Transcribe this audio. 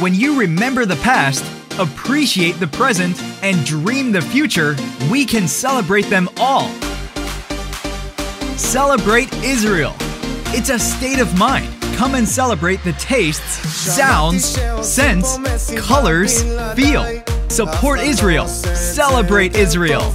When you remember the past, appreciate the present, and dream the future, we can celebrate them all. Celebrate Israel. It's a state of mind. Come and celebrate the tastes, sounds, scents, colors, feel. Support Israel. Celebrate Israel.